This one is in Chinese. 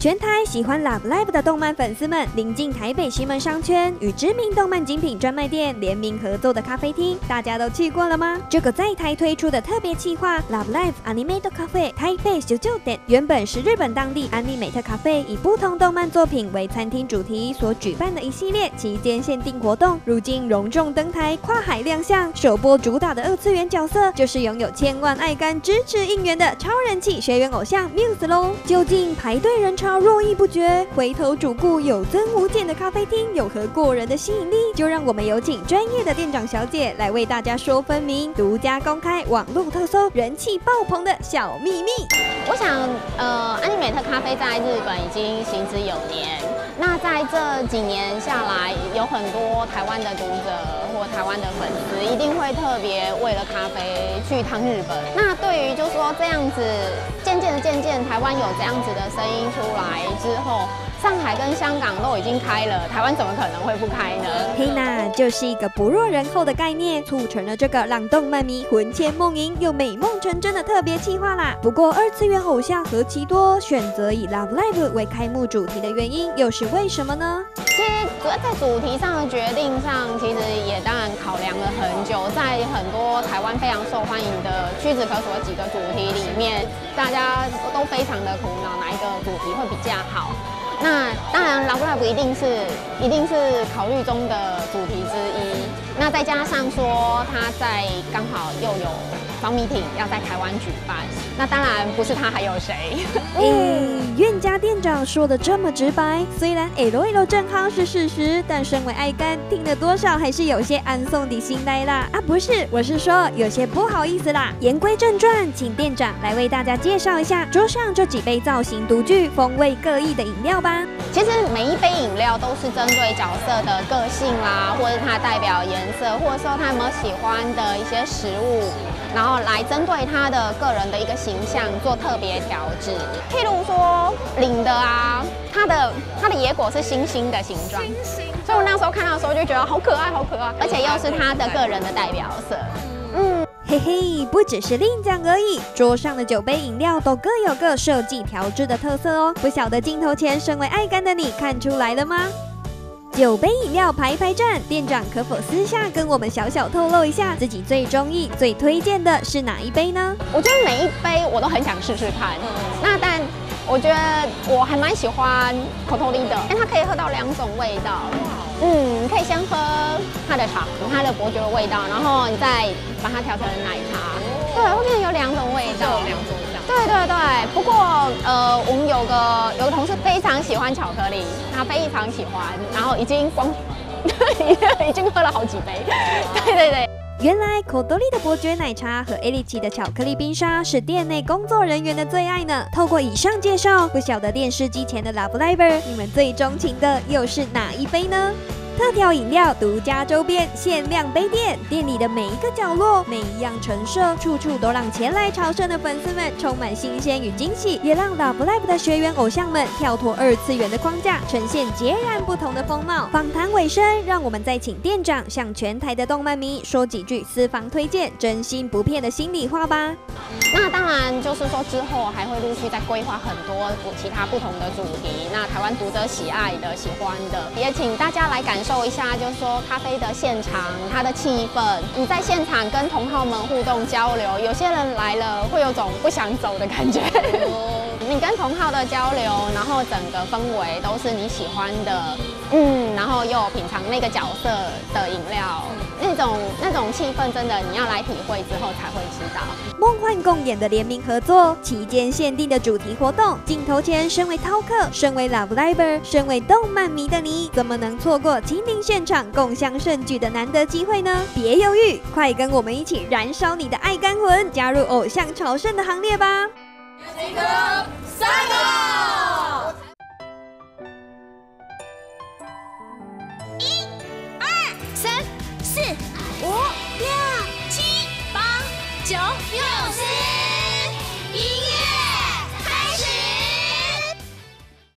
全台喜欢 Love Live 的动漫粉丝们，临近台北西门商圈，与知名动漫精品专卖店联名合作的咖啡厅，大家都去过了吗？这个在台推出的特别企划 Love Live Animate Cafe 台北九九店，原本是日本当地安利美特咖啡以不同动漫作品为餐厅主题所举办的一系列期间限定活动，如今隆重登台，跨海亮相，首播主打的二次元角色，就是拥有千万爱肝支持应援的超人气学员偶像 Muse 喽。究竟排队人潮？络绎不绝，回头主顾有增无减的咖啡厅有何过人的吸引力？就让我们有请专业的店长小姐来为大家说分明。独家公开网络特搜人气爆棚的小秘密。我想，呃，安利美特咖啡在日本已经行之有年。那在这几年下来，有很多台湾的读者或台湾的粉丝一定会特别为了咖啡去一趟日本。那对于就说这样子，渐渐的渐渐，台湾有这样子的声音出来之后。上海跟香港都已经开了，台湾怎么可能会不开呢？嘿娜就是一个不弱人后的概念，促成了这个让动漫迷魂牵梦萦又美梦成真的特别企划啦。不过二次元偶像何其多，选择以 Love Live 为开幕主题的原因又是为什么呢？其实主要在主题上的决定上，其实也当。在很多台湾非常受欢迎的屈指可数的几个主题里面，大家都非常的苦恼，哪一个主题会比较好？那当然，Love Live 一定是一定是考虑中的主题之一。那再加上说，他在刚好又有方米艇要在台湾举办，那当然不是他还有谁？哎，苑家店长说的这么直白，虽然 L L 正夯是事实，但身为爱干，听了多少还是有些安送的心呆啦。啊，不是，我是说有些不好意思啦。言归正传，请店长来为大家介绍一下桌上这几杯造型独具、风味各异的饮料吧。其实每一杯饮料都是针对角色的个性啦，或者它代表颜。色，或者说他有没有喜欢的一些食物，然后来针对他的个人的一个形象做特别调制。譬如说领的啊，它的它的野果是星星的形状，所以我那时候看到的时候就觉得好可爱，好可爱，而且又是他的个人的代表色。嗯，嘿嘿，不只是令奖而已，桌上的酒杯饮料都各有各设计调制的特色哦。不晓得镜头前身为爱干的你看出来了吗？酒杯饮料排排站，店长可否私下跟我们小小透露一下，自己最中意、最推荐的是哪一杯呢？我觉得每一杯我都很想试试看。那但我觉得我还蛮喜欢口头力的，因为它可以喝到两种味道。嗯，可以先喝它的茶，它的伯爵的味道，然后你再把它调成奶茶。对，后面有两种味道。两种。对对对，不过呃，我们有个有个同事非常喜欢巧克力，他非常喜欢，然后已经光 已经喝了好几杯。对对对，原来可多利的伯爵奶茶和艾利奇的巧克力冰沙是店内工作人员的最爱呢。透过以上介绍，不晓得电视机前的 Love Liver，你们最钟情的又是哪一杯呢？特调饮料、独家周边、限量杯垫，店里的每一个角落、每一样陈设，处处都让前来朝圣的粉丝们充满新鲜与惊喜，也让 Love Live 的学员偶像们跳脱二次元的框架，呈现截然不同的风貌。访谈尾声，让我们再请店长向全台的动漫迷说几句私房推荐、真心不骗的心里话吧。那当然就是说之后还会陆续再规划很多其他不同的主题，那台湾读者喜爱的、喜欢的，也请大家来感受。受一下，就是说咖啡的现场，它的气氛，你在现场跟同好们互动交流，有些人来了会有种不想走的感觉。你跟同好的交流，然后整个氛围都是你喜欢的，嗯，然后又品尝那个角色的饮料，那种那种气氛，真的你要来体会之后才会知道。梦幻共演的联名合作，期间限定的主题活动，镜头前身为饕客，身为 Love Liver，身为动漫迷的你，怎么能错过亲临现场共享盛举的难得机会呢？别犹豫，快跟我们一起燃烧你的爱肝魂，加入偶像朝圣的行列吧！九、六、十。